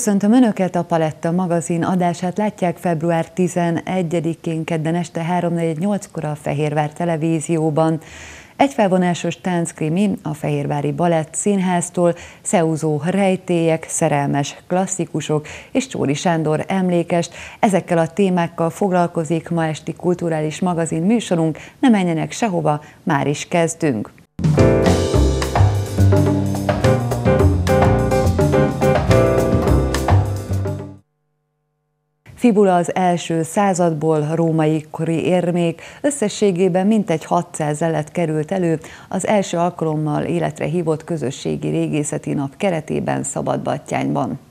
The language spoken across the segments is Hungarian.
Köszöntöm Önöket, a Paletta magazin adását látják február 11-én kedden este 3-4-8-kor a Fehérvár televízióban. Egy felvonásos tánckrimi a Fehérvári Balett Színháztól, szeúzó rejtélyek, szerelmes klasszikusok és Csóri Sándor emlékest. Ezekkel a témákkal foglalkozik ma esti kulturális magazin műsorunk. Ne menjenek sehova, már is kezdünk. Fibula az első századból római kori érmék, összességében mintegy 600 lelet került elő az első alkalommal életre hívott közösségi régészeti nap keretében Szabadbattyányban.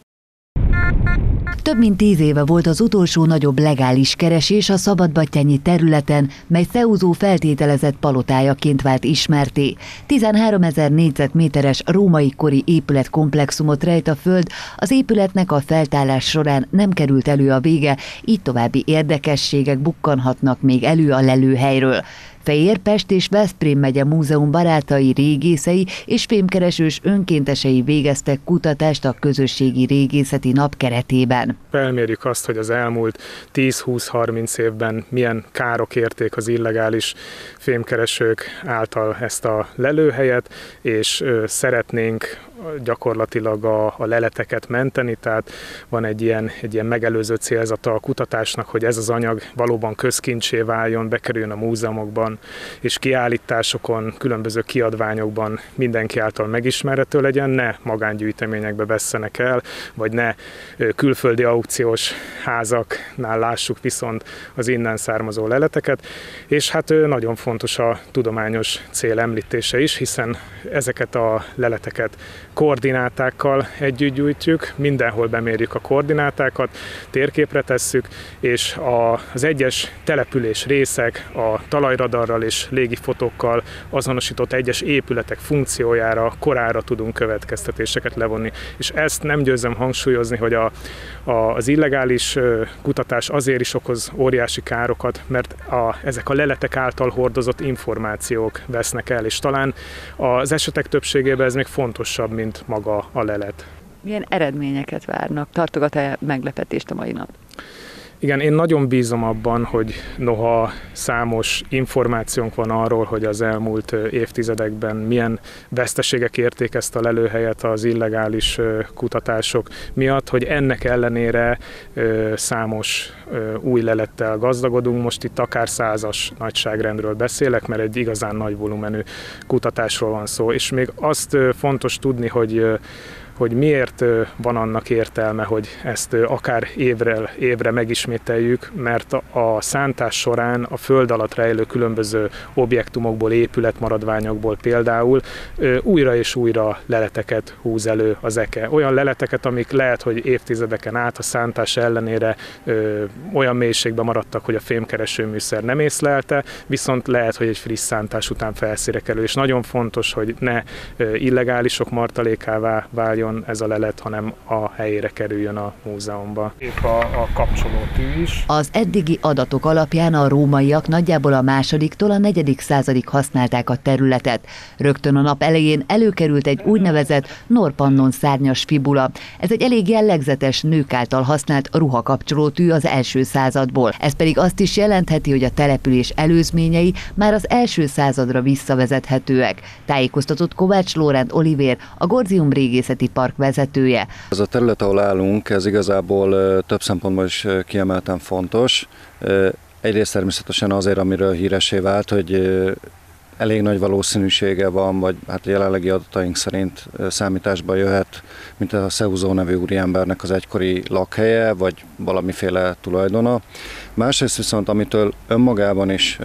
Több mint tíz éve volt az utolsó nagyobb legális keresés a szabadbattyányi területen, mely Szeúzó feltételezett palotájaként vált ismerté. 13 ezer négyzetméteres római kori épületkomplexumot rejt a föld, az épületnek a feltárás során nem került elő a vége, így további érdekességek bukkanhatnak még elő a lelőhelyről. Fejér, Pest és Veszprém megye múzeum barátai, régészei és fémkeresős önkéntesei végeztek kutatást a közösségi régészeti nap keretében. Felmérjük azt, hogy az elmúlt 10-20-30 évben milyen károk érték az illegális fémkeresők által ezt a lelőhelyet, és szeretnénk gyakorlatilag a, a leleteket menteni, tehát van egy ilyen, egy ilyen megelőző célzata a kutatásnak, hogy ez az anyag valóban közkincsé váljon, bekerüljön a múzeumokban, és kiállításokon, különböző kiadványokban mindenki által megismerhető legyen, ne magángyűjteményekbe vesszenek el, vagy ne külföldi aukciós házaknál lássuk viszont az innen származó leleteket, és hát nagyon fontos a tudományos cél említése is, hiszen ezeket a leleteket koordinátákkal együtt gyújtjuk, mindenhol bemérjük a koordinátákat, térképre tesszük, és a, az egyes település részek a talajradarral és légifotókkal azonosított egyes épületek funkciójára, korára tudunk következtetéseket levonni. És ezt nem győzem hangsúlyozni, hogy a, a, az illegális kutatás azért is okoz óriási károkat, mert a, ezek a leletek által hordozott információk vesznek el, és talán az esetek többségében ez még fontosabb, mint mint maga a lelet. Milyen eredményeket várnak? Tartogat-e meglepetést a mai nap? Igen, én nagyon bízom abban, hogy noha számos információnk van arról, hogy az elmúlt évtizedekben milyen veszteségek érték ezt a lelőhelyet az illegális kutatások miatt, hogy ennek ellenére számos új lelettel gazdagodunk. Most itt akár százas nagyságrendről beszélek, mert egy igazán nagy volumenű kutatásról van szó. És még azt fontos tudni, hogy hogy miért van annak értelme, hogy ezt akár évre, évre megismételjük, mert a szántás során a föld alatt rejlő különböző objektumokból, épületmaradványokból például újra és újra leleteket húz elő az eke. Olyan leleteket, amik lehet, hogy évtizedeken át a szántás ellenére olyan mélységben maradtak, hogy a fémkereső műszer nem észlelte, viszont lehet, hogy egy friss szántás után felszíre kerül, és nagyon fontos, hogy ne illegálisok martalékává váljon maradjon ez a lelet, hanem a helyére kerüljön a múzeumba. Épp a, a kapcsolótű is. Az eddigi adatok alapján a rómaiak nagyjából a másodiktól a negyedik századig használták a területet. Rögtön a nap elején előkerült egy úgynevezett Norpannon szárnyas fibula. Ez egy elég jellegzetes nők által használt ruhakapcsolótű az első századból. Ez pedig azt is jelentheti, hogy a település előzményei már az első századra visszavezethetőek. Tájékoztatott Kovács Lórend Olivér, a Gorzium régészeti park vezetője. Ez a terület, ahol állunk, ez igazából több szempontból is kiemelten fontos. Egyrészt természetesen azért, amiről híresé vált, hogy elég nagy valószínűsége van, vagy hát jelenlegi adataink szerint számításba jöhet, mint a Szeuzó nevű úriembernek az egykori lakhelye, vagy valamiféle tulajdona. Másrészt viszont, amitől önmagában is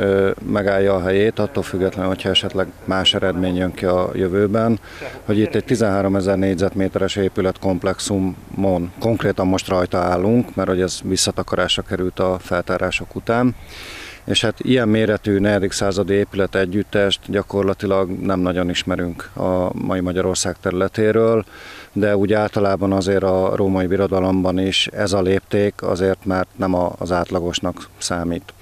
megállja a helyét, attól függetlenül, hogyha esetleg más eredmény jön ki a jövőben, hogy itt egy 13 ezer négyzetméteres épületkomplexumon konkrétan most rajta állunk, mert hogy ez visszatakarásra került a feltárások után, és hát ilyen méretű 4. századi épület együttest gyakorlatilag nem nagyon ismerünk a mai Magyarország területéről, de úgy általában azért a római birodalomban is ez a lépték azért, mert nem az átlagosnak számít.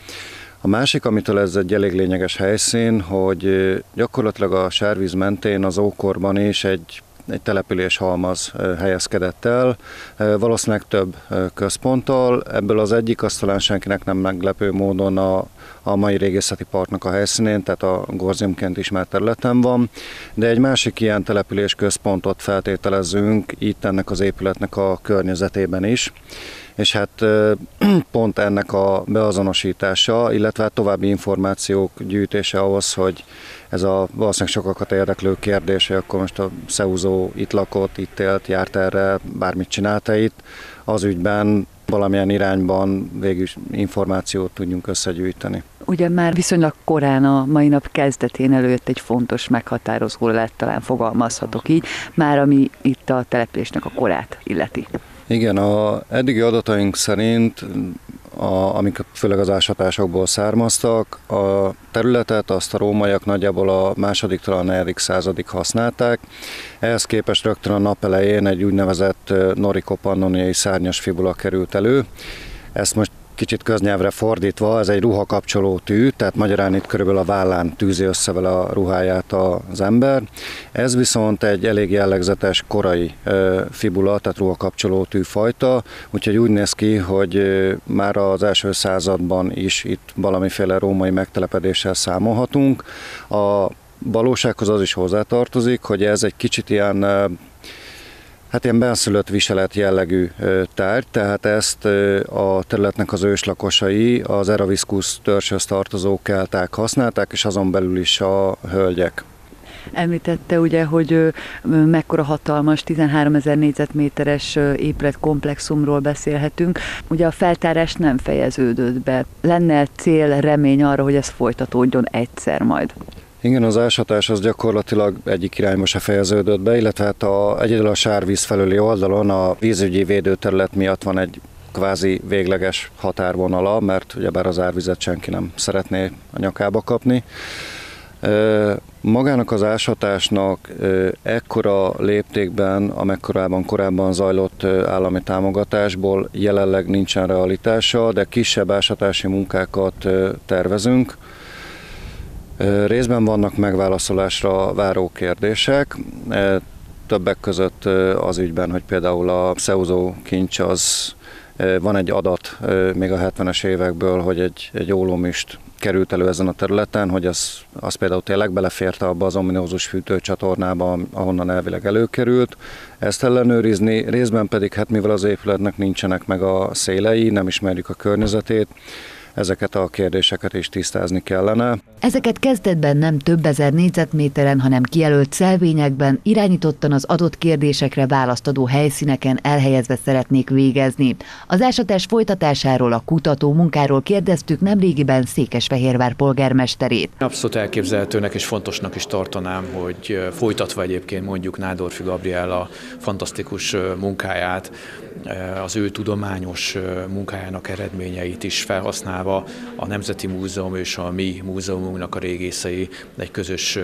A másik, amitől ez egy elég lényeges helyszín, hogy gyakorlatilag a sárvíz mentén az ókorban is egy egy település halmaz helyezkedett el, valószínűleg több központtal. Ebből az egyik, azt talán senkinek nem meglepő módon a, a mai régészeti parknak a helyszínén, tehát a Gorziumként ismert területen van, de egy másik ilyen település központot feltételezünk itt ennek az épületnek a környezetében is. És hát pont ennek a beazonosítása, illetve hát további információk gyűjtése ahhoz, hogy ez a valószínűleg sokakat érdeklő kérdés, hogy akkor most a Szeuzó itt lakott, itt élt, járt erre, bármit csinálta itt, az ügyben valamilyen irányban végül információt tudjunk összegyűjteni. Ugye már viszonylag korán a mai nap kezdetén előtt egy fontos meghatározó lett, talán fogalmazhatok így, már ami itt a településnek a korát illeti. Igen, a eddigi adataink szerint, a, amik főleg az ásatásokból származtak, a területet azt a rómaiak nagyjából a második, talán a negyedik századig használták. Ehhez képest rögtön a nap elején egy úgynevezett norikopannoniai szárnyas fibula került elő. Ezt most kicsit köznyelvre fordítva, ez egy ruhakapcsoló tű, tehát magyarán itt körülbelül a vállán tűzi össze vele a ruháját az ember. Ez viszont egy elég jellegzetes korai fibula, tehát ruhakapcsoló tűfajta, úgyhogy úgy néz ki, hogy már az első században is itt valamiféle római megtelepedéssel számolhatunk. A valósághoz az is hozzátartozik, hogy ez egy kicsit ilyen Hát ilyen benszülött viselet jellegű tárgy, tehát ezt a területnek az őslakosai, az Eraviscus törzshöz tartozó kelták használták, és azon belül is a hölgyek. Említette ugye, hogy mekkora hatalmas, 13 ezer négyzetméteres épületkomplexumról beszélhetünk. Ugye a feltárás nem fejeződött be. Lenne cél, remény arra, hogy ez folytatódjon egyszer majd? Igen, az ásatás az gyakorlatilag egyik irányba se fejeződött be, illetve hát a, egyedül a sárvíz felüli oldalon a vízügyi védőterület miatt van egy kvázi végleges határvonala, mert ugyebár az árvizet senki nem szeretné a nyakába kapni. Magának az ásatásnak ekkora léptékben, amekkorában korábban zajlott állami támogatásból jelenleg nincsen realitása, de kisebb ásatási munkákat tervezünk. Részben vannak megválaszolásra váró kérdések, többek között az ügyben, hogy például a Szeuzó kincs az van egy adat még a 70-es évekből, hogy egy, egy ólomist került elő ezen a területen, hogy az, az például tényleg beleférte abba az ominózus fűtőcsatornába, ahonnan elvileg előkerült. Ezt ellenőrizni, részben pedig, hát mivel az épületnek nincsenek meg a szélei, nem ismerjük a környezetét, ezeket a kérdéseket is tisztázni kellene. Ezeket kezdetben nem több ezer négyzetméteren, hanem kijelölt szelvényekben, irányítottan az adott kérdésekre választadó helyszíneken elhelyezve szeretnék végezni. Az ásatás folytatásáról, a kutató munkáról kérdeztük nemrégiben Székesfehérvár polgármesterét. Abszolút elképzelhetőnek és fontosnak is tartanám, hogy folytatva egyébként mondjuk Nádorfi Gabriella fantasztikus munkáját, az ő tudományos munkájának eredményeit is felhasználva a Nemzeti Múzeum és a mi múzeumunknak a régészei egy közös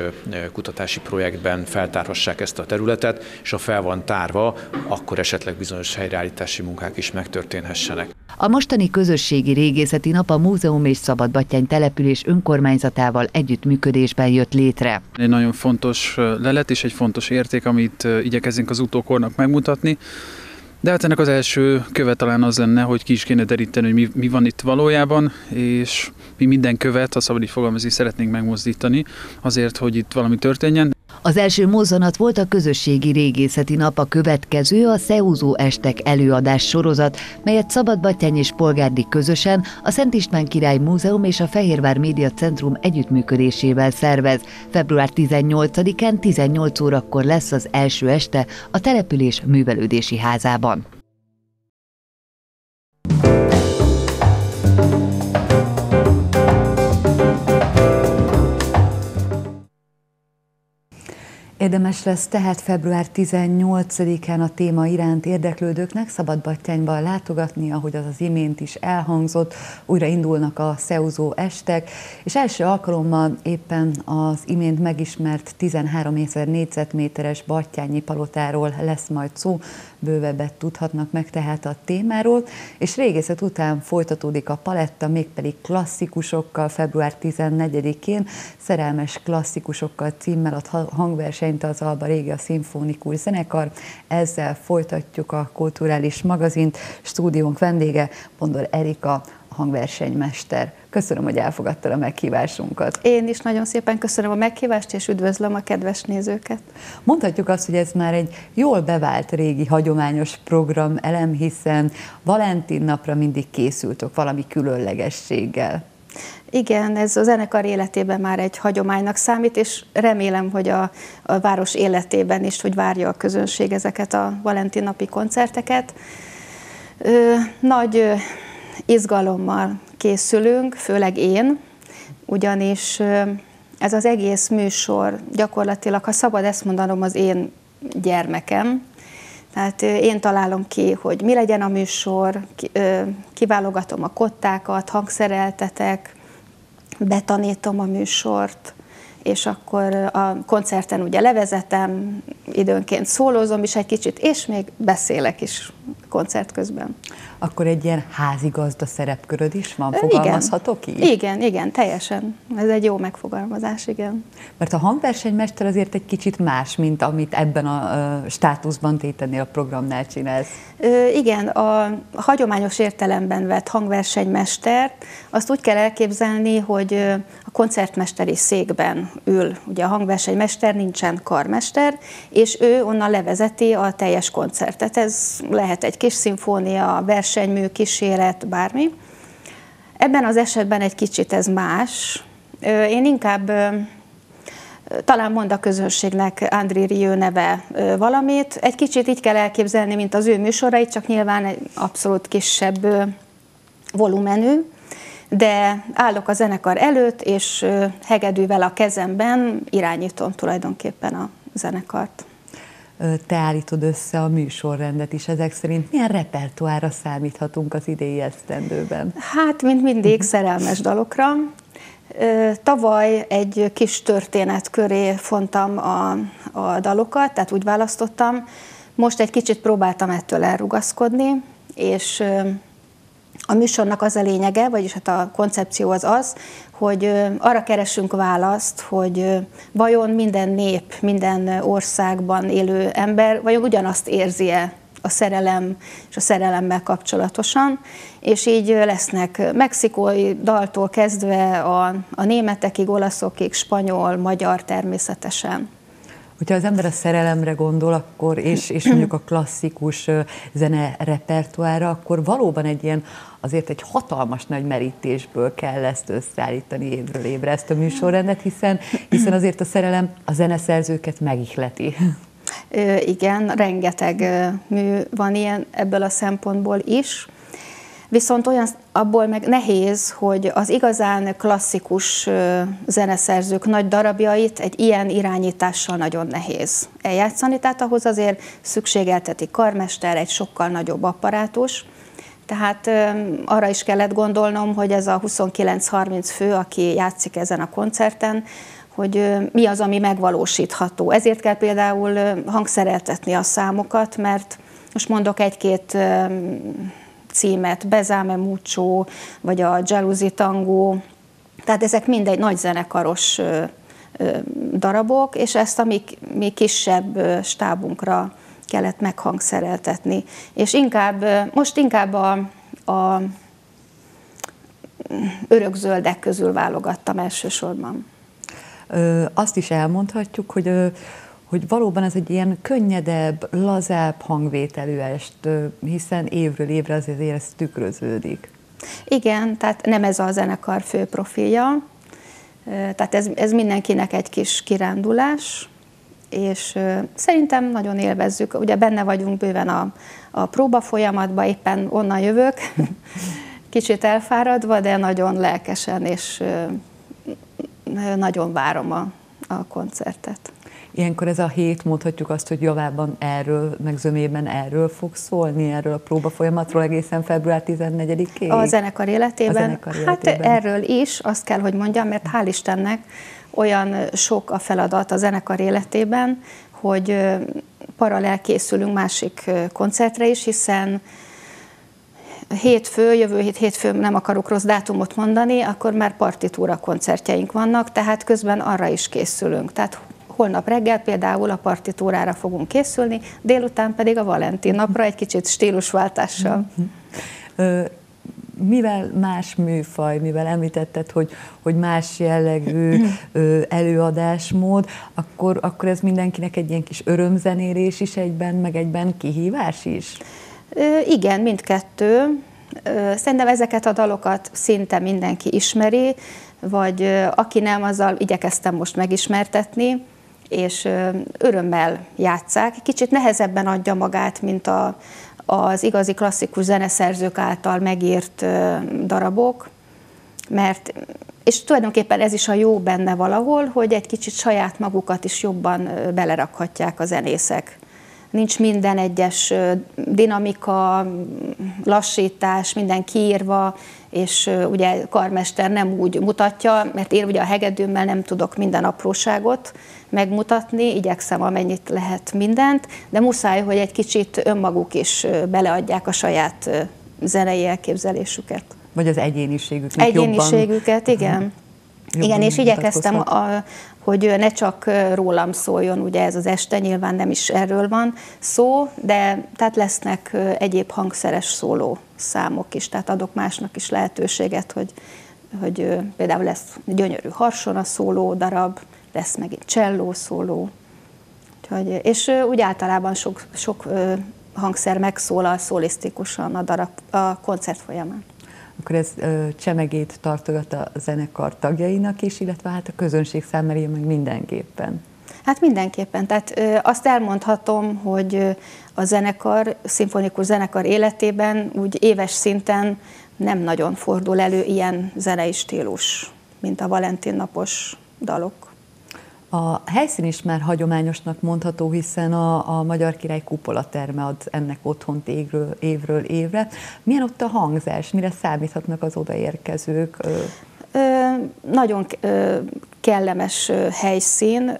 kutatási projektben feltárhassák ezt a területet, és ha fel van tárva, akkor esetleg bizonyos helyreállítási munkák is megtörténhessenek. A mostani közösségi régészeti nap a Múzeum és Szabadbattyány település önkormányzatával együttműködésben jött létre. Egy nagyon fontos lelet és egy fontos érték, amit igyekezünk az utókornak megmutatni. De hát ennek az első köve talán az lenne, hogy ki is kéne deríteni, hogy mi, mi van itt valójában, és mi minden követ, ha szabad így fogalmazni, szeretnénk megmozdítani azért, hogy itt valami történjen. Az első mozzanat volt a közösségi régészeti nap, a következő a Szeúzó Estek előadás sorozat, melyet Szabadbattyány és Polgárdi közösen a Szent István Király Múzeum és a Fehérvár Média Centrum együttműködésével szervez. Február 18-án 18 órakor lesz az első este a település művelődési házában. Érdemes lesz tehát február 18-án a téma iránt érdeklődőknek Szabadbattyányba látogatni, ahogy az az imént is elhangzott, újra indulnak a Szeuzó estek, és első alkalommal éppen az imént megismert 13 ezer négyzetméteres Battyányi palotáról lesz majd szó, bővebbet tudhatnak meg tehát a témáról, és régészet után folytatódik a paletta, mégpedig klasszikusokkal február 14-én, szerelmes klasszikusokkal címmel a hangverseny versenyt az Alba Régia Szimfonikus Zenekar. Ezzel folytatjuk a kulturális magazint. Stúdiónk vendége Bondor Erika, hangversenymester. Köszönöm, hogy elfogadtad a meghívásunkat. Én is nagyon szépen köszönöm a meghívást, és üdvözlöm a kedves nézőket. Mondhatjuk azt, hogy ez már egy jól bevált régi hagyományos program elem, hiszen Valentin napra mindig készültök valami különlegességgel. Igen, ez a zenekar életében már egy hagyománynak számít, és remélem, hogy a, a város életében is, hogy várja a közönség ezeket a Valentin napi koncerteket. Ö, nagy ö, izgalommal készülünk, főleg én, ugyanis ö, ez az egész műsor gyakorlatilag, ha szabad ezt mondanom, az én gyermekem. Tehát én találom ki, hogy mi legyen a műsor, kiválogatom a kottákat, hangszereltetek, betanítom a műsort, és akkor a koncerten ugye levezetem, időnként szólózom is egy kicsit, és még beszélek is koncert közben. Akkor egy ilyen házigazda szerepköröd is van, fogalmazhatok igen. így? Igen, igen, teljesen. Ez egy jó megfogalmazás, igen. Mert a hangversenymester azért egy kicsit más, mint amit ebben a státuszban tétennél a programnál csinálsz. Ö, igen, a hagyományos értelemben vett hangversenymestert azt úgy kell elképzelni, hogy koncertmesteri székben ül. Ugye a hangversenymester nincsen karmester, és ő onnan levezeti a teljes koncertet. Ez lehet egy kis szimfónia, versenymű, kíséret, bármi. Ebben az esetben egy kicsit ez más. Én inkább talán mond a közönségnek André Rieu neve valamit. Egy kicsit így kell elképzelni, mint az ő műsorait, csak nyilván egy abszolút kisebb volumenű, de állok a zenekar előtt, és hegedűvel a kezemben irányítom tulajdonképpen a zenekart te állítod össze a műsorrendet is ezek szerint. Milyen repertoára számíthatunk az idei esztendőben? Hát, mint mindig, szerelmes dalokra. Tavaly egy kis történet köré fontam a, a dalokat, tehát úgy választottam. Most egy kicsit próbáltam ettől elrugaszkodni, és a műsornak az a lényege, vagyis hát a koncepció az az, hogy arra keresünk választ, hogy vajon minden nép, minden országban élő ember vajon ugyanazt érzi-e a szerelem és a szerelemmel kapcsolatosan, és így lesznek mexikói daltól kezdve a, a németekig, olaszokig, spanyol, magyar természetesen. Hogyha az ember a szerelemre gondol, akkor, és, és mondjuk a klasszikus zene repertoára, akkor valóban egy ilyen, azért egy hatalmas nagy merítésből kell ezt összeállítani évről évre ezt a műsorrendet, hiszen, hiszen azért a szerelem a zeneszerzőket megihleti. Igen, rengeteg mű van ilyen ebből a szempontból is. Viszont olyan abból meg nehéz, hogy az igazán klasszikus zeneszerzők nagy darabjait egy ilyen irányítással nagyon nehéz eljátszani, tehát ahhoz azért szükségelteti karmester, egy sokkal nagyobb apparátus. Tehát arra is kellett gondolnom, hogy ez a 29-30 fő, aki játszik ezen a koncerten, hogy mi az, ami megvalósítható. Ezért kell például hangszereltetni a számokat, mert most mondok egy-két címet, Bezame Mucho, vagy a Jalousi Tango, tehát ezek mind egy nagy zenekaros darabok, és ezt a mi, mi kisebb stábunkra kellett meghangszereltetni. És inkább, most inkább a, a örökzöldek közül válogattam elsősorban. Azt is elmondhatjuk, hogy hogy valóban ez egy ilyen könnyedebb, lazább hangvételű est, hiszen évről évre azért ez tükröződik. Igen, tehát nem ez a zenekar fő profilja, tehát ez, ez mindenkinek egy kis kirándulás, és szerintem nagyon élvezzük. Ugye benne vagyunk bőven a, a próba folyamatban, éppen onnan jövök, kicsit elfáradva, de nagyon lelkesen, és nagyon várom a, a koncertet. Ilyenkor ez a hét, mondhatjuk azt, hogy javában erről, meg zömében erről fog szólni, erről a próba folyamatról egészen február 14-ig? A zenekar életében? A zenekar hát életében. Hát erről is, azt kell, hogy mondjam, mert hál' Istennek olyan sok a feladat a zenekar életében, hogy paralel készülünk másik koncertre is, hiszen hétfő, jövő hét hétfő nem akarok rossz dátumot mondani, akkor már partitúra koncertjeink vannak, tehát közben arra is készülünk. Tehát holnap reggel például a partitúrára fogunk készülni, délután pedig a Valentin napra egy kicsit stílusváltással. Mivel más műfaj, mivel említetted, hogy, hogy más jellegű előadásmód, akkor, akkor ez mindenkinek egy ilyen kis örömzenélés is egyben, meg egyben kihívás is? Igen, mindkettő. Szerintem ezeket a dalokat szinte mindenki ismeri, vagy aki nem, azzal igyekeztem most megismertetni, és örömmel játszák. Kicsit nehezebben adja magát, mint a, az igazi klasszikus zeneszerzők által megírt darabok, mert és tulajdonképpen ez is a jó benne valahol, hogy egy kicsit saját magukat is jobban belerakhatják a zenészek. Nincs minden egyes dinamika, lassítás, minden kiírva, és ugye karmester nem úgy mutatja, mert én ugye a hegedűmmel nem tudok minden apróságot megmutatni, igyekszem amennyit lehet mindent, de muszáj, hogy egy kicsit önmaguk is beleadják a saját zenei elképzelésüket. Vagy az egyéniségüket Egyéniségüket, jobban. igen. Jobban Igen, és igyekeztem, a, hogy ne csak rólam szóljon, ugye ez az este, nyilván nem is erről van szó, de tehát lesznek egyéb hangszeres szóló számok is, tehát adok másnak is lehetőséget, hogy, hogy például lesz gyönyörű harsona szóló darab, lesz megint cselló szóló, Úgyhogy, és úgy általában sok, sok hangszer megszólal szólisztikusan a, darab, a koncert folyamán akkor ez ö, csemegét tartogat a zenekar tagjainak is, illetve hát a közönség számára meg mindenképpen. Hát mindenképpen. Tehát ö, azt elmondhatom, hogy a zenekar, szimfonikus zenekar életében úgy éves szinten nem nagyon fordul elő ilyen zenei stílus, mint a Valentin napos dalok. A helyszín is már hagyományosnak mondható, hiszen a, a Magyar Király kupola terme ad ennek otthont évről, évről évre. Milyen ott a hangzás? Mire számíthatnak az odaérkezők? Ö, nagyon ö, kellemes helyszín,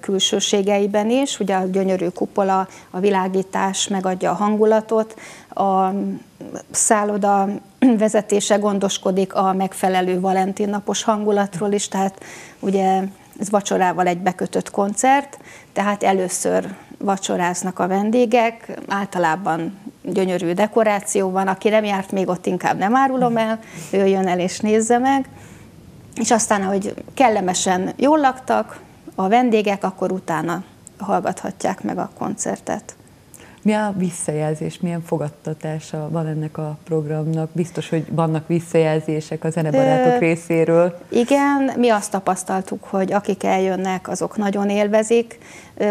külsőségeiben is, ugye a gyönyörű kupola, a világítás megadja a hangulatot, a szálloda vezetése gondoskodik a megfelelő Valentin napos hangulatról is, tehát ugye ez vacsorával egy bekötött koncert, tehát először vacsoráznak a vendégek, általában gyönyörű dekoráció van, aki nem járt még ott, inkább nem árulom el, ő jön el és nézze meg, és aztán, ahogy kellemesen jól laktak a vendégek, akkor utána hallgathatják meg a koncertet. Mi a visszajelzés, milyen fogadtatása van ennek a programnak? Biztos, hogy vannak visszajelzések a zenebarátok Ö, részéről. Igen, mi azt tapasztaltuk, hogy akik eljönnek, azok nagyon élvezik.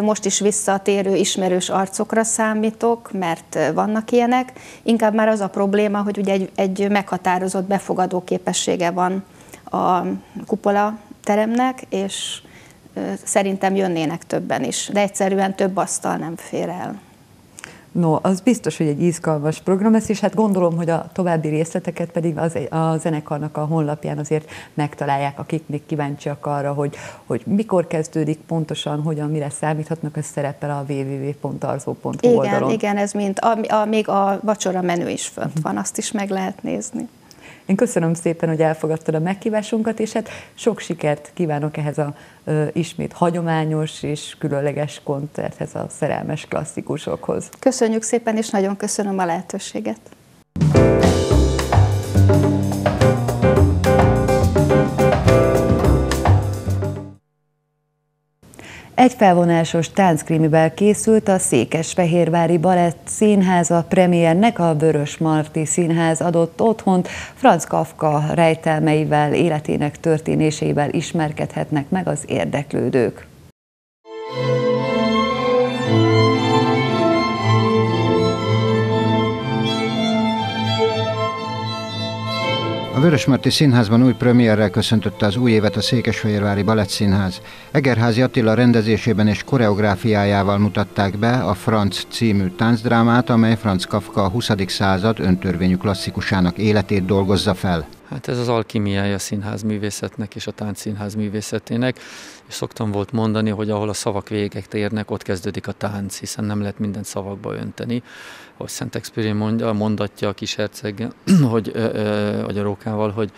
Most is visszatérő ismerős arcokra számítok, mert vannak ilyenek. Inkább már az a probléma, hogy ugye egy, egy meghatározott befogadó képessége van a kupola teremnek, és szerintem jönnének többen is, de egyszerűen több asztal nem fér el. No, az biztos, hogy egy izgalmas program lesz, és hát gondolom, hogy a további részleteket pedig az, a zenekarnak a honlapján azért megtalálják, akik még kíváncsiak arra, hogy, hogy mikor kezdődik pontosan, hogyan, mire számíthatnak, ez szerepel a www.arzó.hu igen, oldalon. Igen, ez mint, a, a, még a vacsora menü is fönt van, azt is meg lehet nézni. Én köszönöm szépen, hogy elfogadtad a meghívásunkat, és hát sok sikert kívánok ehhez a ö, ismét hagyományos és különleges koncerthez, a szerelmes klasszikusokhoz. Köszönjük szépen, és nagyon köszönöm a lehetőséget. Egy felvonásos tánckrimivel készült a Székesfehérvári Balett Színháza premiernek a Vörös Marti Színház adott otthont. Franz Kafka rejtelmeivel, életének történésével ismerkedhetnek meg az érdeklődők. Vörösmarty Színházban új premierrel köszöntötte az új évet a Székesfehérvári Balett Színház. Egerházi Attila rendezésében és koreográfiájával mutatták be a Franz című táncdrámát, amely Franz Kafka a 20. század öntörvényű klasszikusának életét dolgozza fel. Hát ez az alkimiája a színház művészetnek és a táncszínház művészetének, és szoktam volt mondani, hogy ahol a szavak végek érnek, ott kezdődik a tánc, hiszen nem lehet mindent szavakba önteni. Ahogy Szent Expiré mondja, mondatja a kis herceg, hogy, vagy a rókával, hogy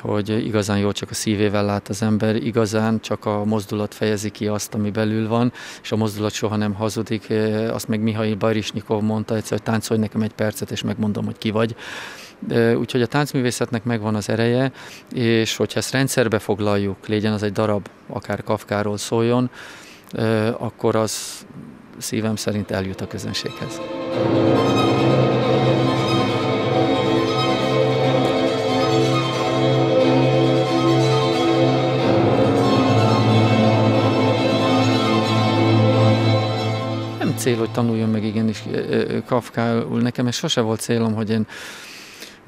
hogy igazán jól csak a szívével lát az ember, igazán csak a mozdulat fejezi ki azt, ami belül van, és a mozdulat soha nem hazudik. Azt meg Mihail Barisnyikov mondta egyszer, hogy táncolj nekem egy percet, és megmondom, hogy ki vagy. Úgyhogy a táncművészetnek megvan az ereje, és hogyha ezt rendszerbe foglaljuk, legyen az egy darab, akár Kafkáról szóljon, akkor az szívem szerint eljut a közönséghez. Cél, hogy tanuljon meg igenis Kafkául. Nekem ez sose volt célom, hogy én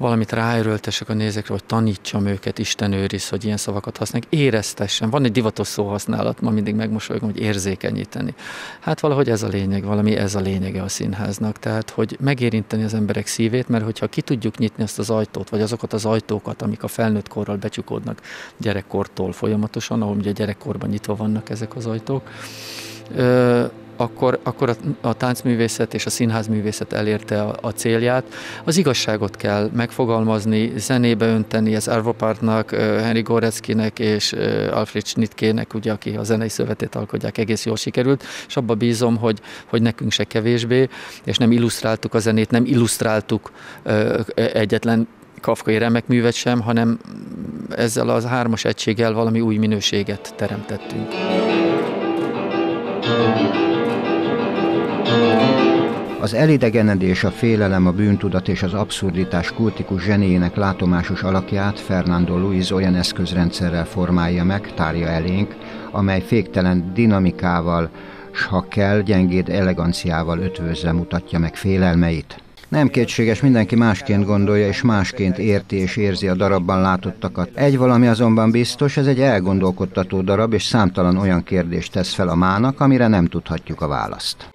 valamit ráerőltessek a nézekre, hogy tanítsam őket, Isten őriz, hogy ilyen szavakat használják, éreztessen. Van egy divatos szóhasználat, ma mindig megmosolygom, hogy érzékenyíteni. Hát valahogy ez a lényeg, valami ez a lényege a színháznak. Tehát, hogy megérinteni az emberek szívét, mert hogyha ki tudjuk nyitni ezt az ajtót, vagy azokat az ajtókat, amik a felnőtt korral becsukódnak gyerekkortól folyamatosan, ahol ugye gyerekkorban nyitva vannak ezek az ajtók, akkor, akkor a, a táncművészet és a színházművészet elérte a, a célját. Az igazságot kell megfogalmazni, zenébe önteni, ez Arvo Partnak, Henry Goreckinek és Alfred Schnittkének, ugye, aki a zenei szövetét alkotják, egész jól sikerült, és abba bízom, hogy, hogy nekünk se kevésbé, és nem illusztráltuk a zenét, nem illusztráltuk egyetlen kafkai remek művet sem, hanem ezzel az hármas egységgel valami új minőséget teremtettünk. thank you az elidegenedés, a félelem, a bűntudat és az abszurditás kultikus zsenéjének látomásos alakját Fernando Luis olyan eszközrendszerrel formálja meg, tárja elénk, amely féktelen dinamikával, s ha kell, gyengéd eleganciával ötvözve mutatja meg félelmeit. Nem kétséges, mindenki másként gondolja és másként érti és érzi a darabban látottakat. Egy valami azonban biztos, ez egy elgondolkodtató darab, és számtalan olyan kérdést tesz fel a mának, amire nem tudhatjuk a választ.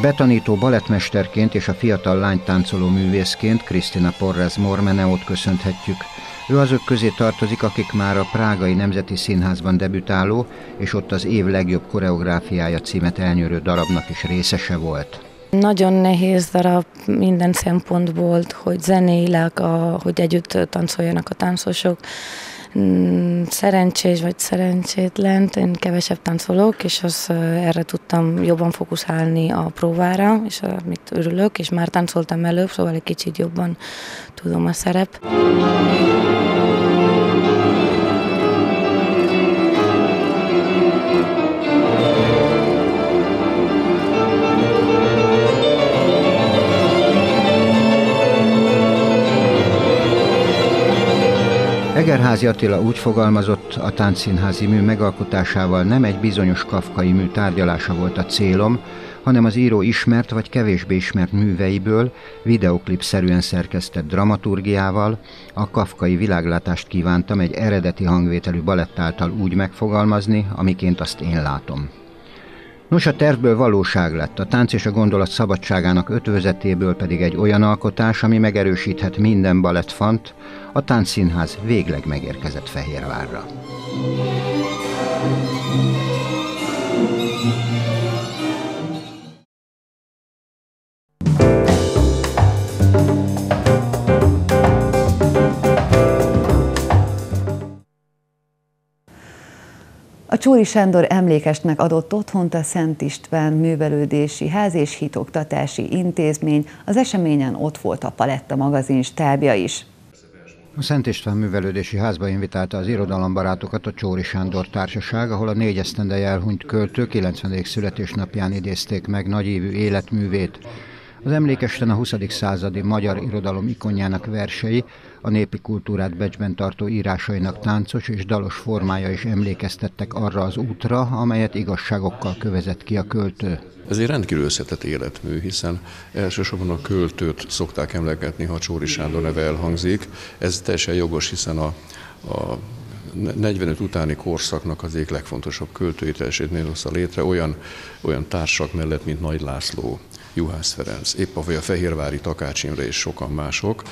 Betanító balettmesterként és a fiatal lány táncoló művészként Krisztina Porrez Mormeneót köszönhetjük. Ő azok közé tartozik, akik már a Prágai Nemzeti Színházban debütáló, és ott az év legjobb koreográfiája címet elnyörő darabnak is részese volt. Nagyon nehéz darab minden szempontból, hogy zenéileg, a, hogy együtt táncoljanak a táncosok. Mm, szerencsés vagy szerencsétlen, én kevesebb táncolok, és az erre tudtam jobban fókuszálni a próbára, és amit örülök, és már táncoltam előbb, szóval egy kicsit jobban tudom a szerep. Egerházi Attila úgy fogalmazott, a táncszínházi mű megalkotásával nem egy bizonyos kafkai mű tárgyalása volt a célom, hanem az író ismert vagy kevésbé ismert műveiből, videoklip-szerűen szerkesztett dramaturgiával a kafkai világlátást kívántam egy eredeti hangvételű balett által úgy megfogalmazni, amiként azt én látom. Nos, a tervből valóság lett, a tánc és a gondolat szabadságának ötvözetéből pedig egy olyan alkotás, ami megerősíthet minden balettfant, a táncszínház végleg megérkezett Fehérvárra. A Csóri Sándor emlékesnek adott otthont a Szent István Művelődési Ház és Hitoktatási Intézmény. Az eseményen ott volt a Paletta magazin stábja is. A Szent István Művelődési Házba invitálta az irodalombarátokat a Csóri Sándor Társaság, ahol a négy esztendeje elhunyt költő 90. születésnapján idézték meg nagyívű életművét. Az emlékesten a 20. századi magyar irodalom ikonjának versei, a népi kultúrát becsben tartó írásainak táncos és dalos formája is emlékeztettek arra az útra, amelyet igazságokkal kövezett ki a költő. Ez egy rendkívül összetett életmű, hiszen elsősorban a költőt szokták emlegetni, ha Csóri Sándor neve elhangzik. Ez teljesen jogos, hiszen a, a 45 utáni korszaknak az egyik legfontosabb költői teljesítmény hozta létre olyan, olyan társak mellett, mint Nagy László, Juhász Ferenc, épp a, vagy a Fehérvári Takács Imre és sokan mások.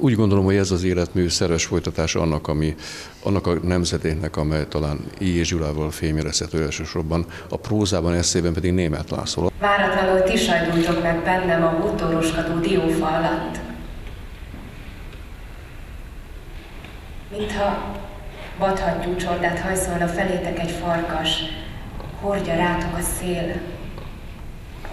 úgy gondolom, hogy ez az életmű szerves folytatása annak, ami, annak a nemzetéknek, amely talán I. és Gyulával fémjelezhető elsősorban, a prózában, eszében pedig német László. Váratlanul ti sajdultok meg bennem a butoroskadó diófa alatt. Mintha vadhattyú csordát hajszolna felétek egy farkas, hordja rátok a szél,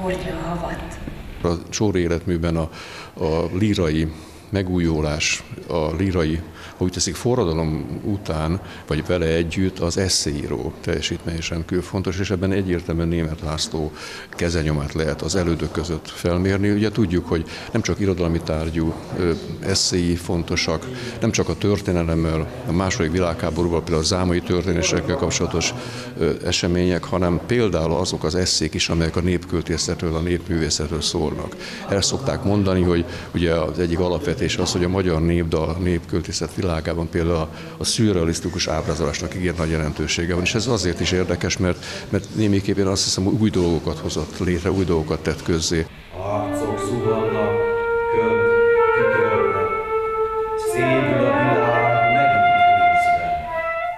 hordja a havat. A Csóri életműben a, a lírai megújulás, a lírai ha úgy teszik, forradalom után, vagy vele együtt az eszéíró teljesítmény is fontos, és ebben egyértelműen német László kezenyomát lehet az elődök között felmérni. Ugye tudjuk, hogy nem csak irodalmi tárgyú eszéi fontosak, nem csak a történelemmel, a második világháborúval, például a zámai történésekkel kapcsolatos események, hanem például azok az eszék is, amelyek a népköltészetről, a népművészetről szólnak. Erre szokták mondani, hogy ugye az egyik alapvetés az, hogy a magyar népdal, népköltészet világ világában például a, a szürrealisztikus ábrázolásnak igen nagy jelentősége van, és ez azért is érdekes, mert, mert némiképpen azt hiszem, hogy új dolgokat hozott létre, új dolgokat tett közzé. Arcok zuhannak,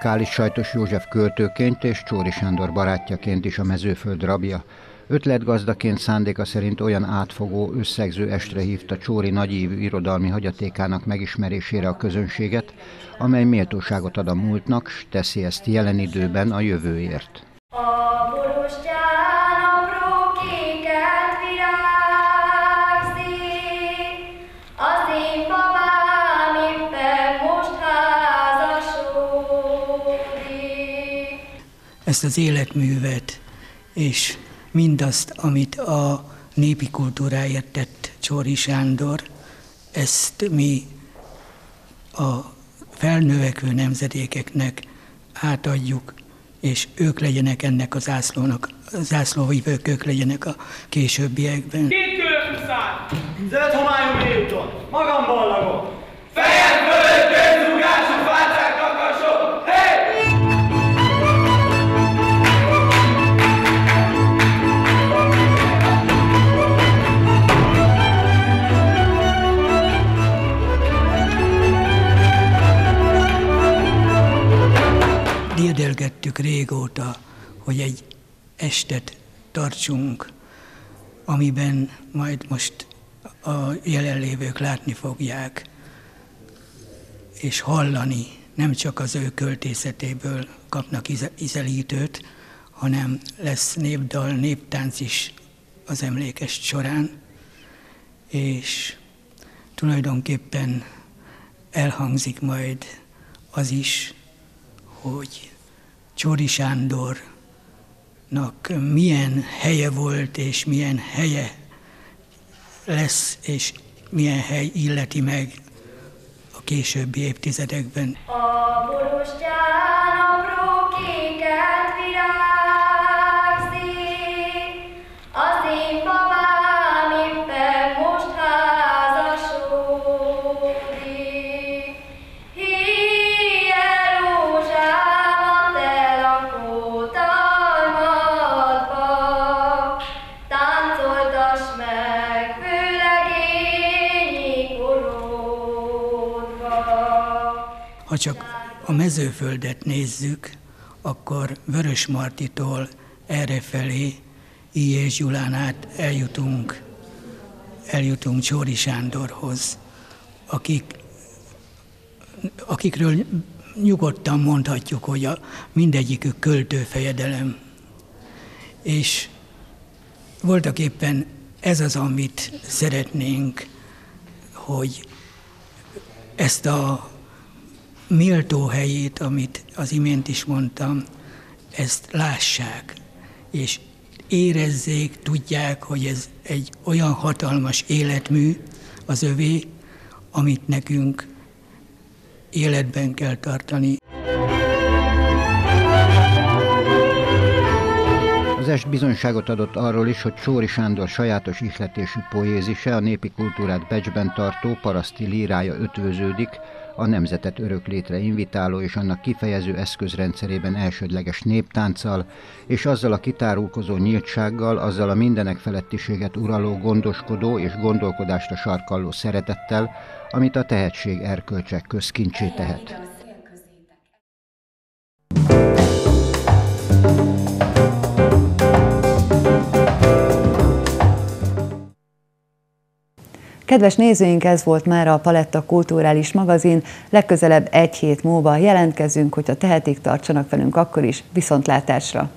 Kális Sajtos József költőként és Csóri Sándor barátjaként is a mezőföld rabja. Ötletgazdaként szándéka szerint olyan átfogó, összegző estre hívta Csóri nagyívű irodalmi hagyatékának megismerésére a közönséget, amely méltóságot ad a múltnak, s teszi ezt jelen időben a jövőért. ezt az életművet és mindazt, amit a népi kultúráért tett Csóri Sándor, ezt mi a felnövekvő nemzedékeknek átadjuk, és ők legyenek ennek a zászlónak, zászlóvívők, ők legyenek a későbbiekben. Két kölös zöld homályú úton, magam ballagok, fejed dédelgettük régóta, hogy egy estet tartsunk, amiben majd most a jelenlévők látni fogják, és hallani, nem csak az ő költészetéből kapnak ízelítőt, hanem lesz népdal, néptánc is az emlékes során, és tulajdonképpen elhangzik majd az is, hogy Csori Sándornak milyen helye volt, és milyen helye lesz, és milyen hely illeti meg a későbbi évtizedekben. A borostyán apró kéket virágzik, a mezőföldet nézzük, akkor Vörös Martitól errefelé, I. és Gyulán át eljutunk, eljutunk Csóri Sándorhoz, akik, akikről nyugodtan mondhatjuk, hogy a mindegyikük költőfejedelem. És voltak éppen ez az, amit szeretnénk, hogy ezt a méltó helyét, amit az imént is mondtam, ezt lássák, és érezzék, tudják, hogy ez egy olyan hatalmas életmű az övé, amit nekünk életben kell tartani. Az est bizonyságot adott arról is, hogy Csóri Sándor sajátos ihletésű poézise, a népi kultúrát becsben tartó paraszti lírája ötvöződik a nemzetet öröklétre invitáló és annak kifejező eszközrendszerében elsődleges néptánccal, és azzal a kitárulkozó nyíltsággal, azzal a mindenek felettiséget uraló, gondoskodó és gondolkodásra sarkalló szeretettel, amit a tehetség erkölcsek közkincsé tehet. Kedves nézőink, ez volt már a Paletta Kulturális Magazin. Legközelebb egy hét múlva jelentkezünk, hogyha tehetik, tartsanak velünk akkor is. Viszontlátásra!